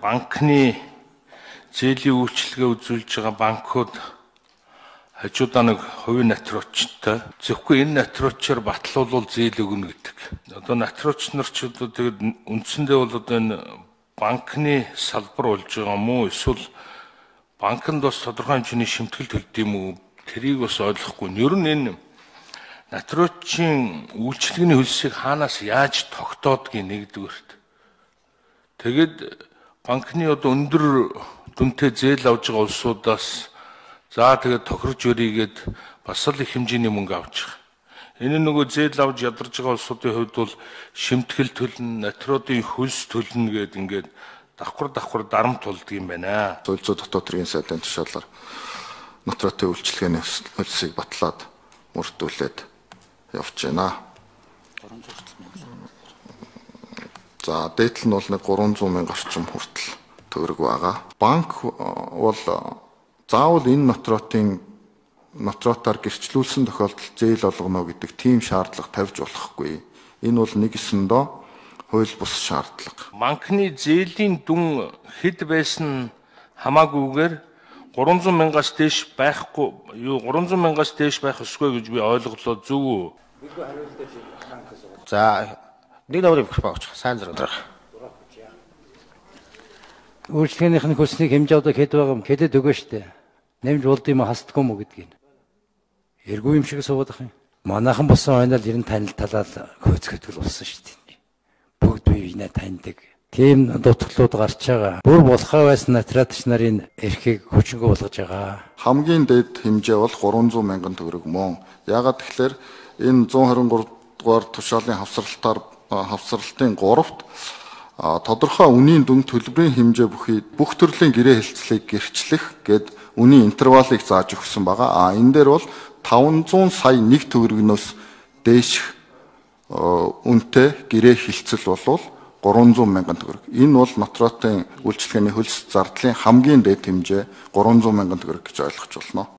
банкны зээлийн үйлчилгээ үзүүлж байгаа банкуд хажуудаа нэг хувийн натруучтай зөвхөн энэ натруучаар батлуулвал зээл өгнө гэдэг. Одоо натрууч нар ч одоо тэгээд үндсэндээ бол одоо энэ банкны салбар болж байгаа мó эсвэл банкнд бас тодорхой хэмжээний шимтгэл төлдөг юм уу? Тэрийг бас ойлгохгүй. Ер нь энэ натруучийн үйлчлэгээний хөлсийг хаанаас яаж тогтоодгийг нэгдүгээрт. Тэгэд банкны одоо өндөр дүнтэй зээл авж байгаа улсуудаас за тэгээд тохирч өрийгээд бас л их хэмжээний мөнгө авч байгаа. Энэ нөгөө зээл авж ядарч байгаа улсуудын хувьд бол шимтгэл төлнө, натруудын хөлс төлнө гэд ингээд давхар давхар дарамт тулдаг юм байна. Зөвлөзөө дотоод төрийн сайдын тушаалаар нотротын үйлчлэгээний хөлсийг батлаад мөрдүүлээд явж байна. За дээдл нь бол нэг 300 мянга орчим хүртэл төгрөг байгаа. Банк бол заавал энэ нотротын нотротоор гэрчлүүлсэн тохиолдолд зээл олгоно гэдэг тийм шаардлага тавьж болохгүй. Энэ бол нэг эсэндөө хууль бус шаардлага. Банкны зээлийн дүн хэд байсан хамаагүйгээр 300 мянгаас дээш байхгүй юу 300 мянгаас дээш байх ёсгүй гэж би ойлголоо зөв үү? За нэг номерыг өгөх багч сайн зэрэг дарах. Үйлчлэгээнийх нь хөлсний хэмжээ одоо хэд байгаа юм хэдэд өгөө штэ. Нэмж болд юм хастдгүй юм уу гэдгийг. Эргүй юм шиг суугаад ах юм. Манайхан босон ойнол ер нь танил талаад хөөцгөдгөл болсон штэ. Бүгд бие биенээ таньдаг. Тийм дутагдлууд гарч байгаа. Бүр болохоо байсан натратч нарын эрхийг хүчингү болгож байгаа. Хамгийн дээд хэмжээ бол 300 мянган төгрөг мөн. Яагаад тэгэхээр энэ 123 дугаар тушаалын хавсралтаар хавсралтын 3-т тодорхой үнийн дүн төлбөрийн хэмжээ бүхий бүх төрлийн гэрээ хэлцлийг гэрчлэх гэд үнийн интервалыг зааж өгсөн байгаа. А энэ дээр бол 500 сая нэг төгрөгнөөс дээш үнэтэй гэрээ хилцэл болвол 300 мянган төгрөг. Энэ бол нотротын үйлчлэгээний хөлс зардлын хамгийн дээд хэмжээ 300 мянган төгрөг гэж ойлгож болно.